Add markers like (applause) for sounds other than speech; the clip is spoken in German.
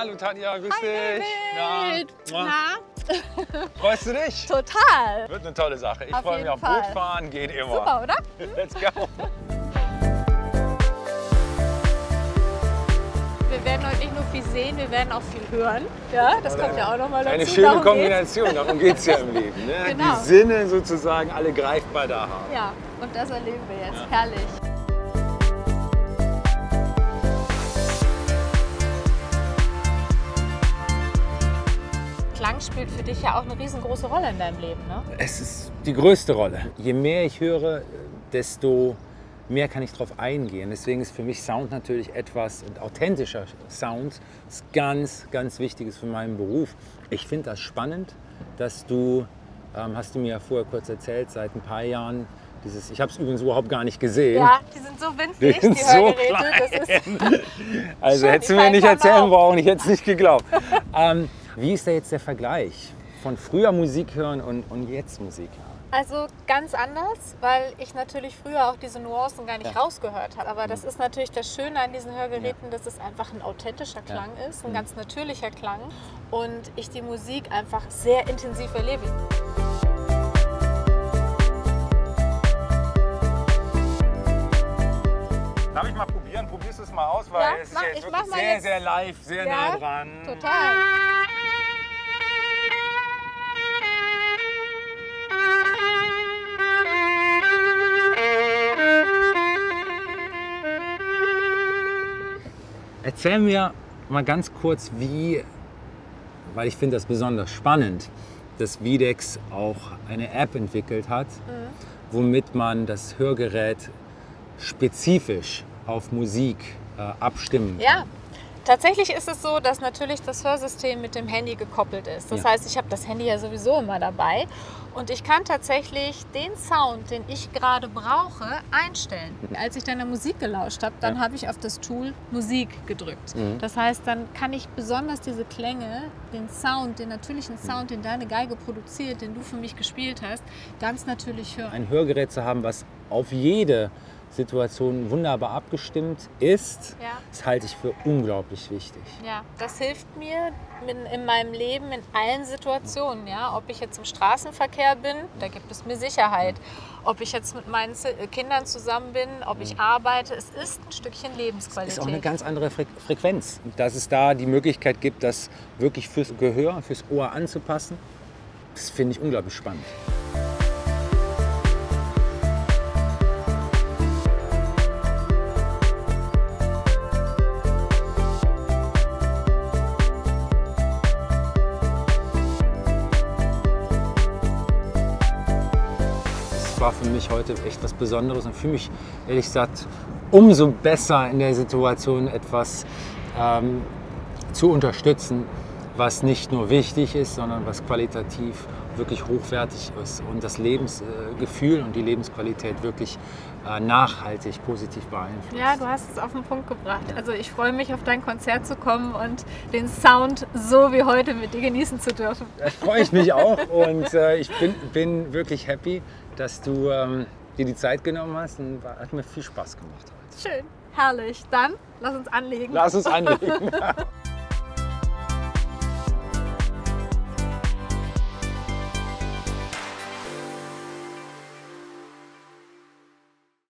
Hallo Tanja, grüß Hi, dich. Na, Na? freust du dich? Total. Wird eine tolle Sache. Ich freue mich auf Fall. Bootfahren, geht immer. Super, oder? (laughs) Let's go. Wir werden heute nicht nur viel sehen, wir werden auch viel hören. Ja, das kommt ja auch nochmal dazu. Eine schöne Darum geht's. Kombination, darum geht es ja im Leben. Ne? Genau. Die Sinne sozusagen alle greifbar da haben. Ja, und das erleben wir jetzt. Herrlich. Klang spielt für dich ja auch eine riesengroße Rolle in deinem Leben, ne? Es ist die größte Rolle. Je mehr ich höre, desto mehr kann ich darauf eingehen. Deswegen ist für mich Sound natürlich etwas, und authentischer Sound ist ganz, ganz Wichtiges für meinen Beruf. Ich finde das spannend, dass du, ähm, hast du mir ja vorher kurz erzählt, seit ein paar Jahren dieses, ich habe es übrigens überhaupt gar nicht gesehen. Ja, die sind so winzig, Die sind die so ist (laughs) Also Schön, hättest du mir nicht erzählen brauchen, ich hätte es nicht geglaubt. (laughs) ähm, wie ist da jetzt der Vergleich von früher Musik hören und, und jetzt Musik hören? Also ganz anders, weil ich natürlich früher auch diese Nuancen gar nicht Ja. rausgehört habe. Aber das ist natürlich das Schöne an diesen Hörgeräten, dass es einfach ein authentischer Klang ist, ein ganz natürlicher Klang und ich die Musik einfach sehr intensiv erlebe. Darf ich mal probieren? Probierst du es mal aus, weil Ja, es ist mach- jetzt ich wirklich sehr, jetzt. sehr live, sehr Ja, nah dran. Total. Erzähl mir mal ganz kurz, wie, weil ich finde das besonders spannend, dass Videx auch eine App entwickelt hat, Mhm. womit man das Hörgerät spezifisch auf Musik äh, abstimmen kann. Ja. Tatsächlich ist es so, dass natürlich das Hörsystem mit dem Handy gekoppelt ist. Das Ja. heißt, ich habe das Handy ja sowieso immer dabei und ich kann tatsächlich den Sound, den ich gerade brauche, einstellen. Als ich deiner Musik gelauscht habe, dann Ja. habe ich auf das Tool Musik gedrückt. Mhm. Das heißt, dann kann ich besonders diese Klänge, den Sound, den natürlichen Mhm. Sound, den deine Geige produziert, den du für mich gespielt hast, ganz natürlich hören. ein Hörgerät zu haben, was auf jede Situation wunderbar abgestimmt ist, Ja. das halte ich für unglaublich wichtig. Ja, das hilft mir in, in meinem Leben in allen Situationen. Ja? Ob ich jetzt im Straßenverkehr bin, da gibt es mir Sicherheit. Ob ich jetzt mit meinen Z- Kindern zusammen bin, ob ich arbeite, es ist ein Stückchen Lebensqualität. ist auch eine ganz andere Fre Frequenz. Dass es da die Möglichkeit gibt, das wirklich fürs Gehör, fürs Ohr anzupassen, das finde ich unglaublich spannend. Das war für mich heute echt was Besonderes und fühle mich ehrlich gesagt umso besser in der Situation, etwas ähm, zu unterstützen, was nicht nur wichtig ist, sondern was qualitativ wirklich hochwertig ist und das Lebensgefühl und die Lebensqualität wirklich äh, nachhaltig positiv beeinflusst. Ja, du hast es auf den Punkt gebracht. Also ich freue mich auf dein Konzert zu kommen und den Sound so wie heute mit dir genießen zu dürfen. Da freue ich mich auch und äh, ich bin, bin wirklich happy, dass du ähm, dir die Zeit genommen hast und hat mir viel Spaß gemacht heute. Schön, herrlich. Dann lass uns anlegen. Lass uns anlegen. (laughs)